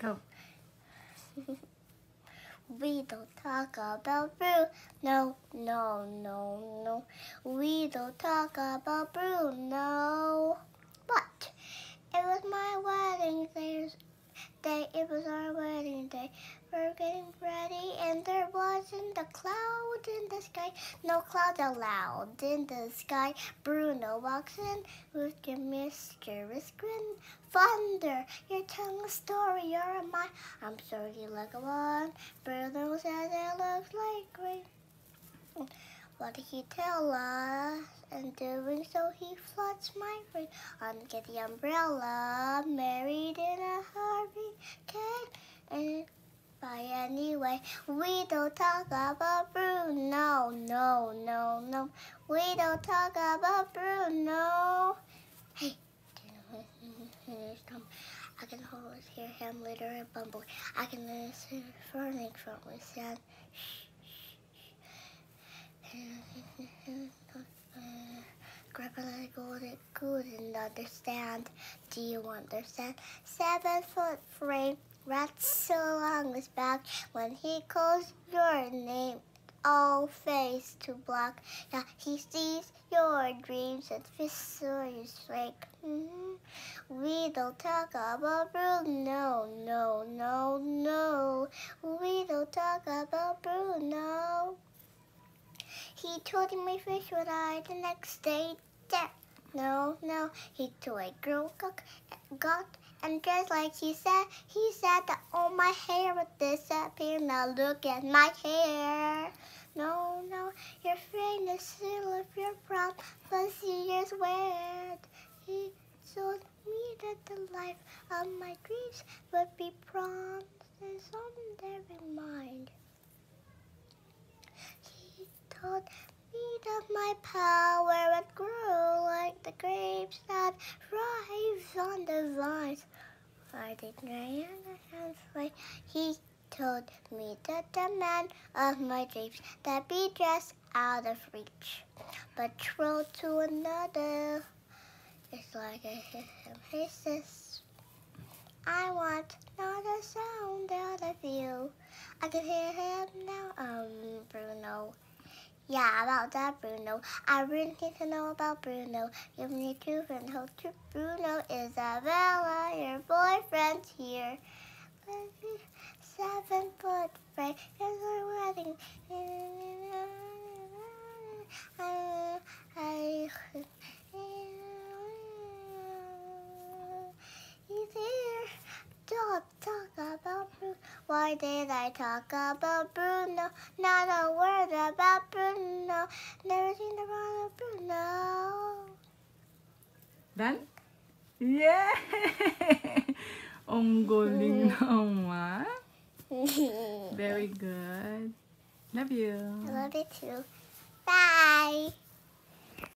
Go. We don't talk about Bruno, no, no, no. No. We don't talk about Bruno. But it was my wedding day, it was our wedding day. We're getting ready and there wasn't cloud in the sky. No clouds allowed in the sky. Bruno walks in with a mysterious grin. Thunder, you're telling a story, you're a mine. I'm sorry like a one. Bruno says it looks like rain. What did he tell us? And doing so, he floods my brain. Get the umbrella, married in a hurricane. And by anyway, we don't talk about Bruno. No, no, no. No. We don't talk about Bruno. Hey, I can his hair, him later, and bumble. I can listen furniture from with sand. Grab a leg, hold it good and understand. Do you understand? Seven foot frame, wrapped so long his back. When he calls your name, all face to black. Yeah, he sees your dreams and fissures like. Mm -hmm. We don't talk about Bruno, no, no, no. No we don't talk about Bruno. He told me fish would die the next day. Dead. No, no, he told a girl got, got and just like he said, he said that all my hair would disappear. Now look at my hair. No, no, your friend is still if you're proud, but he is weird. He told me that the life of my dreams would be promised on their mind. He told that my power would grow like the grapes that thrive on the vines. I did not fly. He told me that the man of my dreams that be just out of reach, but throw to another. It's like a hisses. I want not a sound out of you. I can hear him now, um, Bruno. Yeah, about that, Bruno. I really need to know about Bruno. You need to and hope to Bruno. Isabella, your boyfriend's here. Seven foot frame is our wedding. I, I, he's here. Don't talk about Bruno. Why did I talk about Bruno? Not a word about Bruno. Never seen the wrong of Bruno. Done? Yeah! Ang galing naman. Very good. Love you. I love you too. Bye.